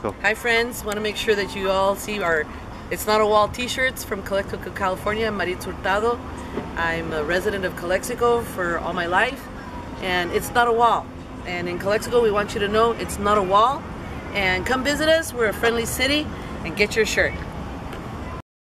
Cool. Hi friends, want to make sure that you all see our It's Not a Wall t-shirts from Calexico, California. I'm Maritza Hurtado. I'm a resident of Calexico for all my life and it's not a wall. And in Calexico we want you to know it's not a wall and come visit us. We're a friendly city and get your shirt.